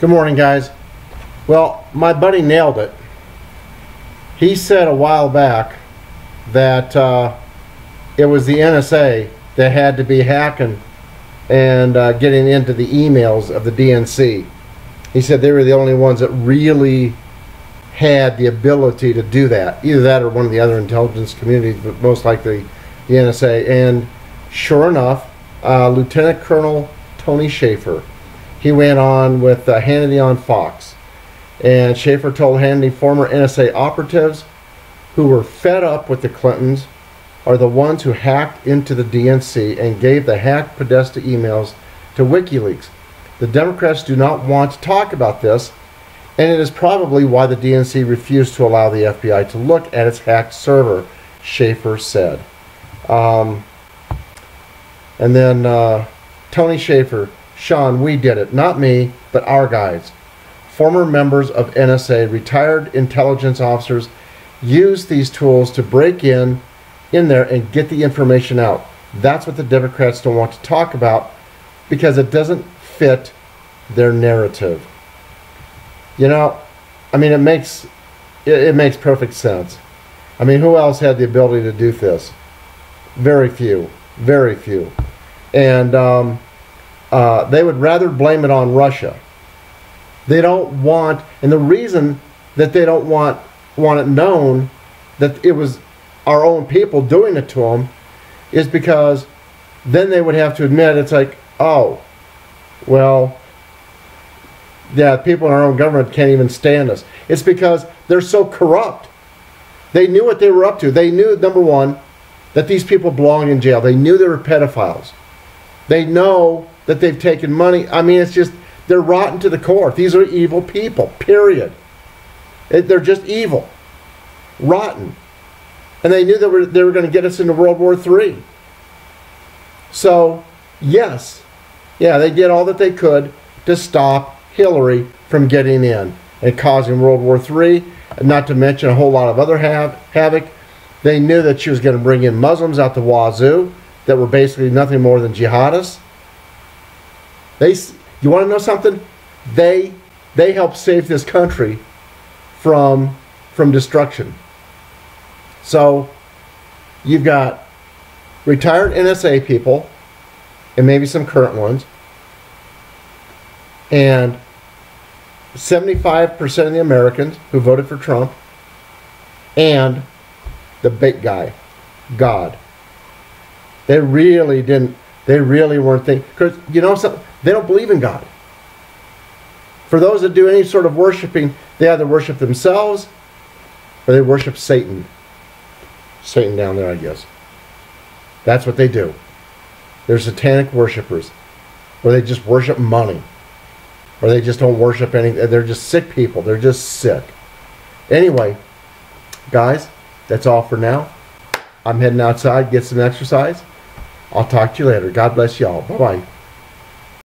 Good morning, guys. Well, my buddy nailed it. He said a while back that uh, it was the NSA that had to be hacking and uh, getting into the emails of the DNC. He said they were the only ones that really had the ability to do that. Either that or one of the other intelligence communities, but most likely the NSA. And sure enough, uh, Lieutenant Colonel Tony Shaffer, he went on with uh, Hannity on Fox. And Shaffer told Hannity former NSA operatives who were fed up with the Clintons are the ones who hacked into the DNC and gave the hacked Podesta emails to WikiLeaks. The Democrats do not want to talk about this, and it is probably why the DNC refused to allow the FBI to look at its hacked server, Shaffer said. Um, and then uh, Tony Shaffer, Sean, we did it. Not me, but our guys. Former members of NSA, retired intelligence officers, used these tools to break in in there and get the information out. That's what the Democrats don't want to talk about because it doesn't fit their narrative. You know, I mean, it makes it, it makes perfect sense. I mean, who else had the ability to do this? Very few, very few, and um, uh, they would rather blame it on Russia. They don't want, and the reason that they don't want want it known that it was our own people doing it to them is because then they would have to admit it's like, oh, well, yeah, people in our own government can't even stand us. It's because they're so corrupt. They knew what they were up to. They knew, number one, that these people belong in jail. They knew they were pedophiles. They know that they've taken money. I mean, it's just, they're rotten to the core. These are evil people, period. It, they're just evil, rotten. And they knew that were, they were going to get us into World War III. So, yes, yeah, they did all that they could to stop Hillary from getting in and causing World War III, and not to mention a whole lot of other hav- havoc. They knew that she was going to bring in Muslims out the wazoo that were basically nothing more than jihadists. They, you want to know something? They, they helped save this country from, from destruction. So you've got retired NSA people and maybe some current ones, and 75% of the Americans who voted for Trump, and the big guy, God. They really didn't, they really weren't thinking, because you know something? They don't believe in God. For those that do any sort of worshiping, they either worship themselves or they worship Satan. Satan down there, I guess. That's what they do. They're satanic worshippers. Or they just worship money. Or they just don't worship anything. They're just sick people. They're just sick. Anyway, guys, that's all for now. I'm heading outside, get some exercise. I'll talk to you later. God bless y'all. Bye bye.